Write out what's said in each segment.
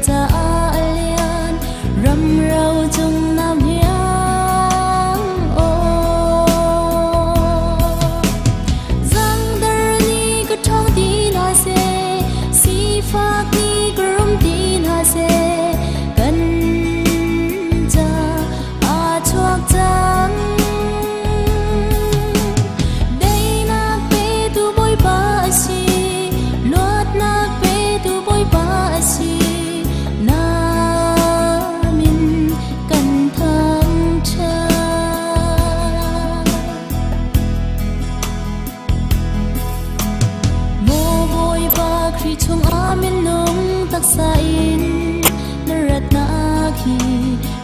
在 chung a min nong tak sa in na rat na khi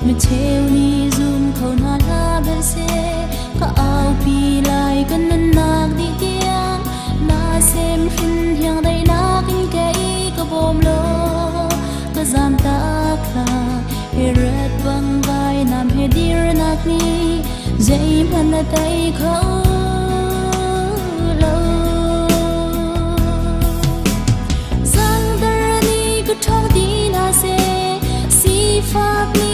mi cheu ni zoom khau na la ben se ka au pi lai kan nan nak di tiang na sem hin hiang dai na kin ke ka bom lo ka zam ta kha he rat bang vai nam he dir nak ni zai man na tai khau 我必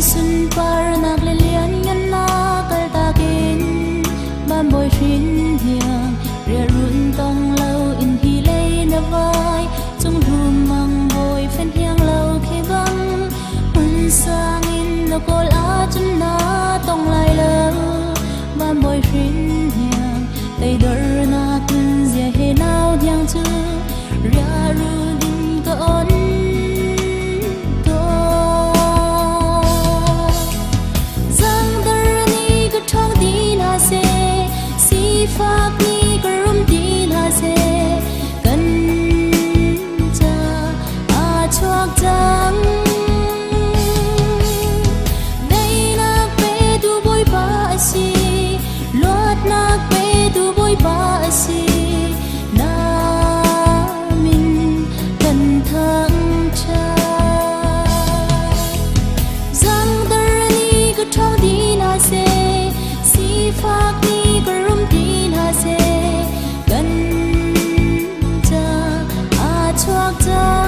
sun par nak le lian ngan na kal ta kin ban boy shin hiang ria run tong lo in hi le na vai chung rum mang boy fen hiang lo khi bang hun sang in no kol a chun done.